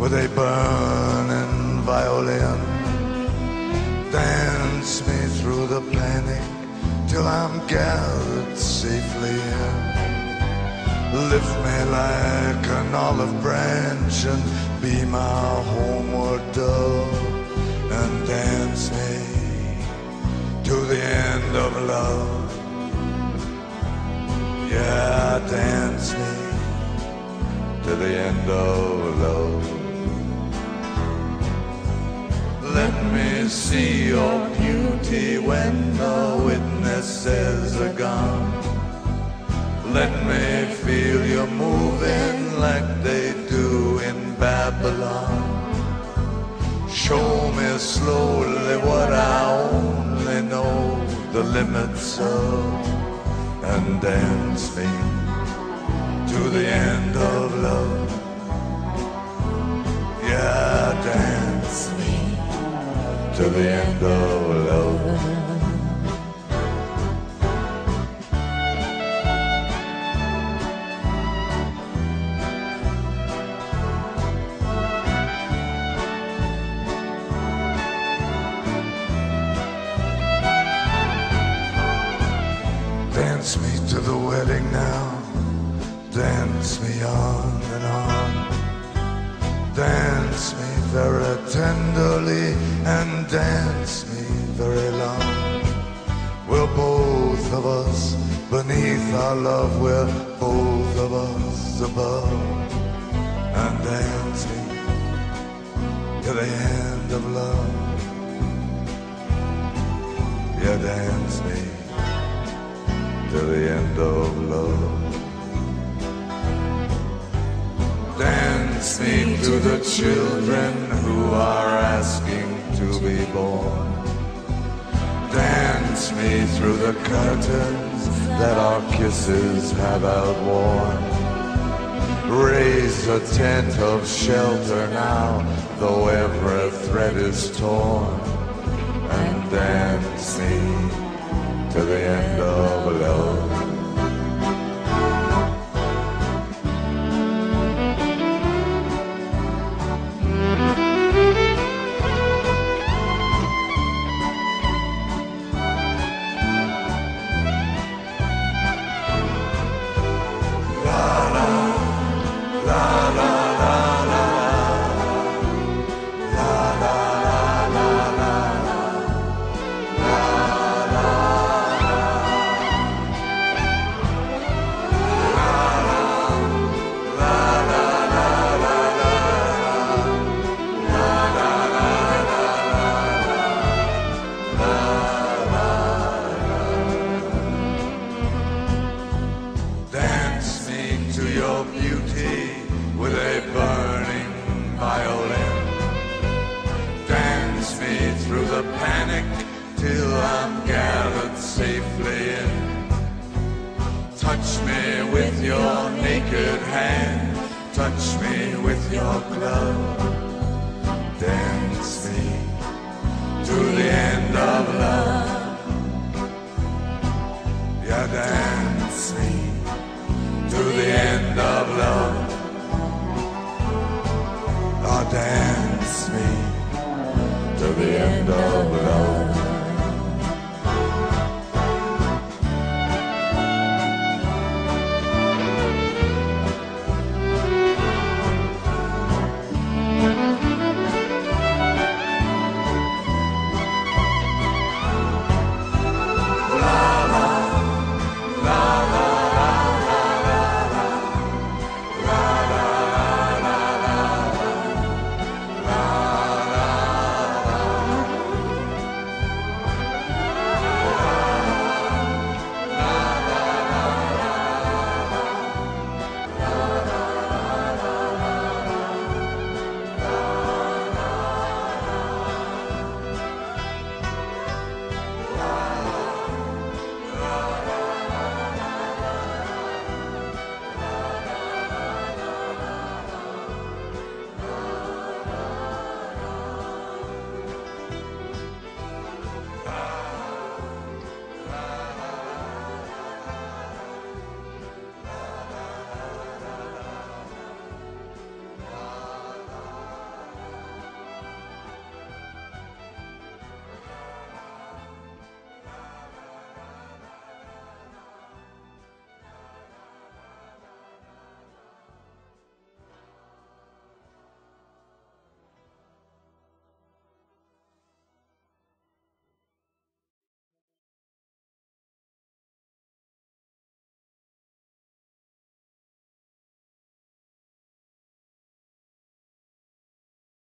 with a burning violin. Dance me through the panic till I'm gathered safely in. Lift me like an olive branch and be my homeward dove. And dance me to the end of love. Yeah, dance me to the end of love. Let me see your beauty when the witnesses are gone. Let me feel you moving like they do in Babylon. Show me slowly what I only know the limits of and dance me to the end of love. Yeah, dance to the end of love. Dance me to the wedding now. Dance me on and on. Dance me very tenderly and dance me very long. We're both of us beneath our love. We're both of us above. And dance me to the end of love. Yeah, dance me to the end of love. Me to the children who are asking to be born. Dance me through the curtains that our kisses have outworn. Raise a tent of shelter now, though every thread is torn. And dance me to the end of love. Dance me through the panic till I'm gathered safely in. Touch me with your naked hand. Touch me with your glove. Dance me to the end of love. Yeah, dance me to the end of love.